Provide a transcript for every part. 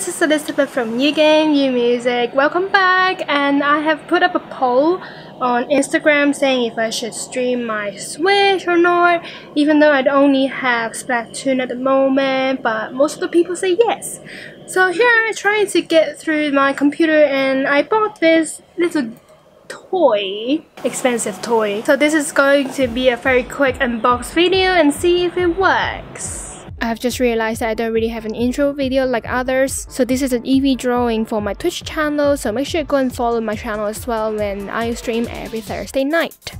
this is Elizabeth from You Game, You Music. Welcome back and I have put up a poll on Instagram saying if I should stream my Switch or not even though I'd only have Splatoon at the moment but most of the people say yes. So here I'm trying to get through my computer and I bought this little toy, expensive toy. So this is going to be a very quick unbox video and see if it works. I have just realized that I don't really have an intro video like others, so this is an EV drawing for my Twitch channel, so make sure you go and follow my channel as well when I stream every Thursday night.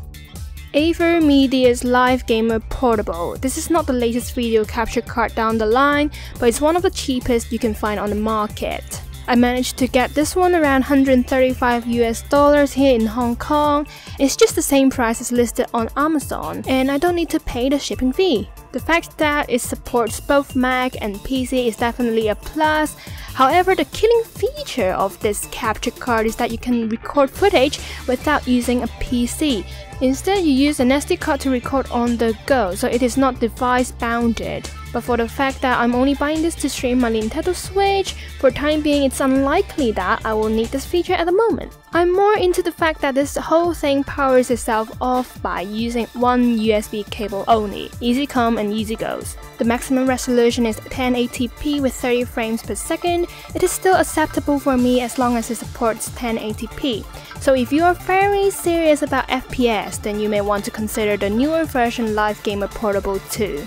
AverMedia's Live Gamer Portable. This is not the latest video capture card down the line, but it's one of the cheapest you can find on the market. I managed to get this one around 135 US dollars here in Hong Kong. It's just the same price as listed on Amazon, and I don't need to pay the shipping fee. The fact that it supports both Mac and PC is definitely a plus. However, the killing feature of this capture card is that you can record footage without using a PC. Instead, you use an SD card to record on the go, so it is not device bounded. But for the fact that I'm only buying this to stream my Nintendo Switch, for time being it's unlikely that I will need this feature at the moment. I'm more into the fact that this whole thing powers itself off by using one USB cable only, easy come and easy goes. The maximum resolution is 1080p with 30 frames per second. It is still acceptable for me as long as it supports 1080p. So if you are very serious about FPS, then you may want to consider the newer version Live Gamer Portable 2.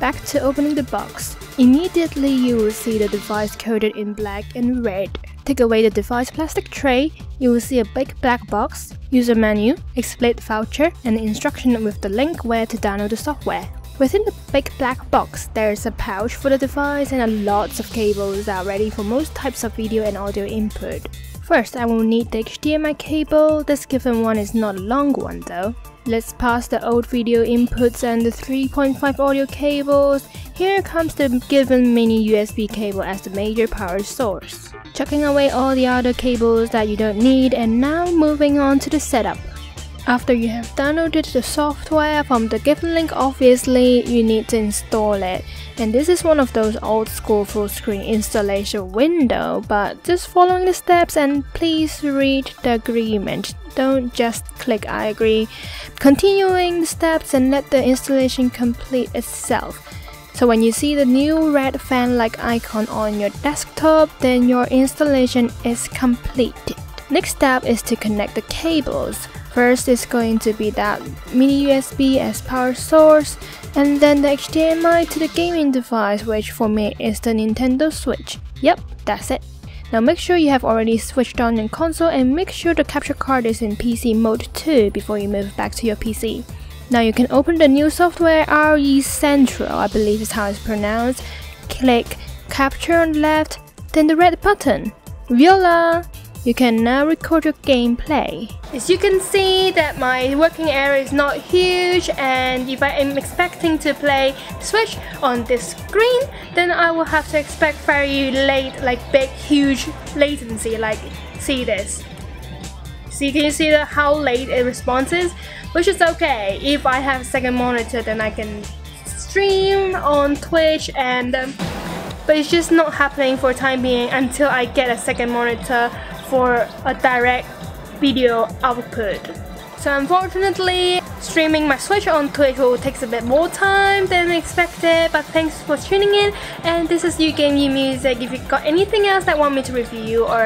Back to opening the box. Immediately you will see the device coated in black and red. Take away the device plastic tray, you will see a big black box, user menu, explicit voucher, and instruction with the link where to download the software. Within the big black box, there is a pouch for the device and a lots of cables that are ready for most types of video and audio input. First, I will need the HDMI cable, this given one is not a long one though. Let's pass the old video inputs and the 3.5 audio cables. Here comes the given mini USB cable as the major power source. Chucking away all the other cables that you don't need and now moving on to the setup. After you have downloaded the software from the given link obviously you need to install it. And this is one of those old school full screen installation window but just following the steps and please read the agreement. Don't just click I agree. Continuing the steps and let the installation complete itself. So when you see the new red fan-like icon on your desktop then your installation is completed. Next step is to connect the cables First is going to be that mini USB as power source and then the HDMI to the gaming device which for me is the Nintendo Switch. Yep, that's it. Now make sure you have already switched on your console and make sure the capture card is in PC mode too before you move back to your PC. Now you can open the new software RECentral, I believe is how it's pronounced. Click capture on the left, then the red button. Voila! You can now record your gameplay. As you can see that my working area is not huge and if I am expecting to play Switch on this screen then I will have to expect very late like big huge latency like see this. See can you see the, how late it responses which is okay if I have a second monitor then I can stream on Twitch and um, but it's just not happening for time being until I get a second monitor for a direct video output. So unfortunately, streaming my Switch on Twitch will take a bit more time than expected, but thanks for tuning in, and this is You Game You Music. If you got anything else that want me to review or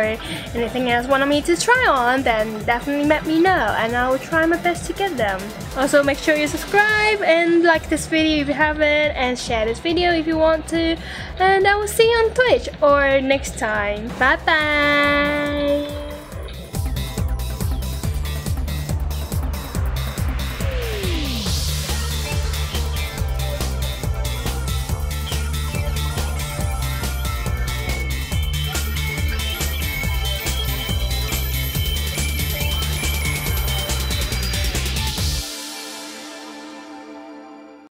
anything else want me to try on, then definitely let me know, and I will try my best to get them. Also, make sure you subscribe and like this video if you haven't, and share this video if you want to, and I will see you on Twitch or next time. Bye bye!